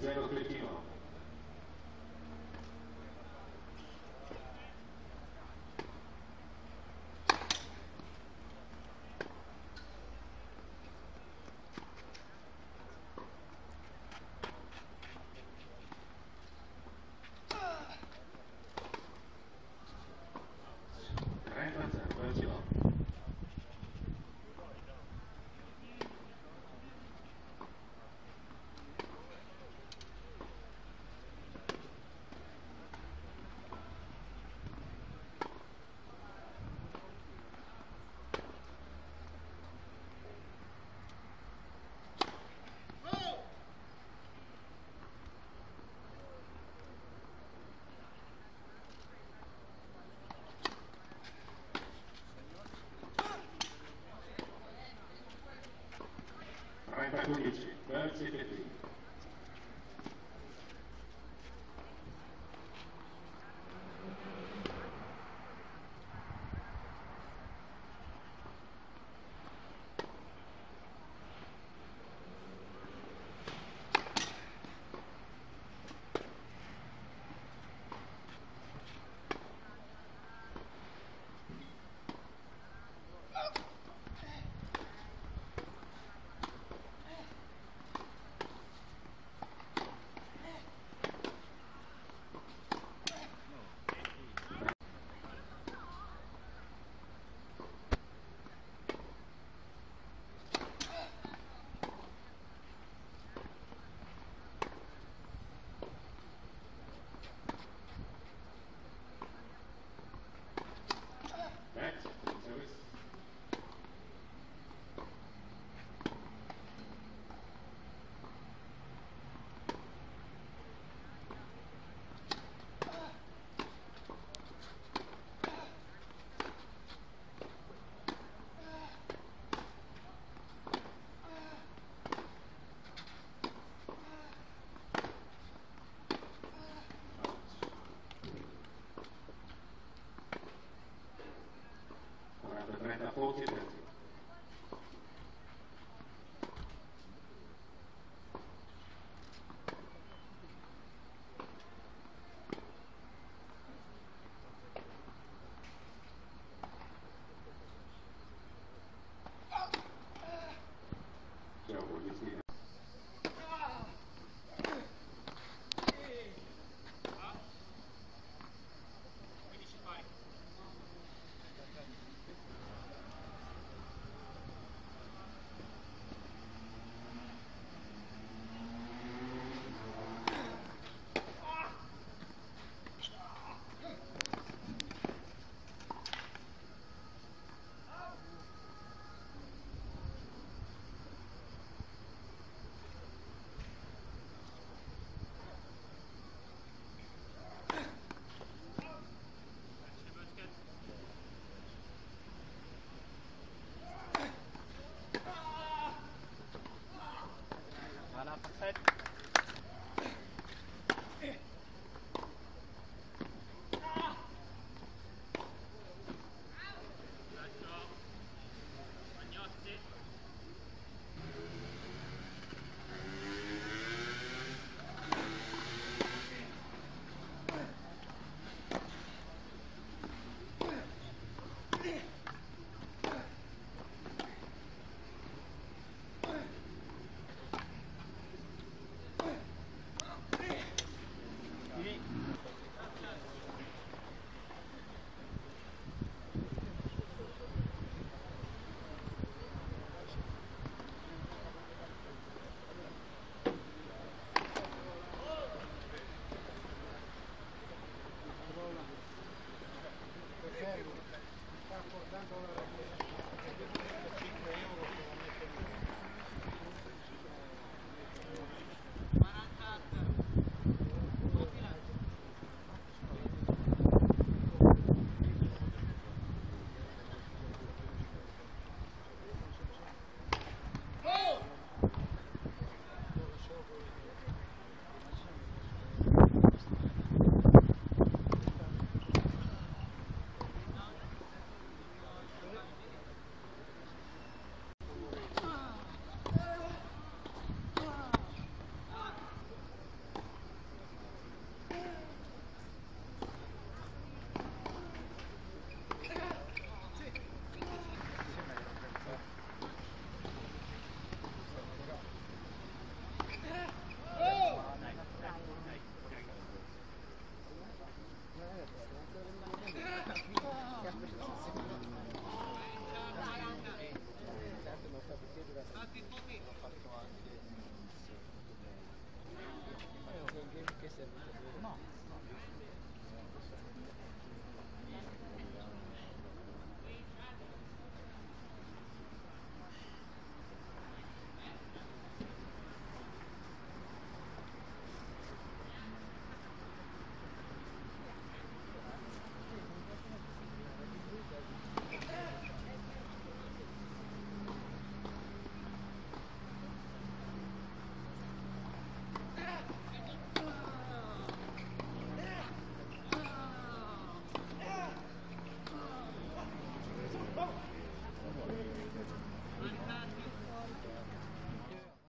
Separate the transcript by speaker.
Speaker 1: Zero Cretino. Chile.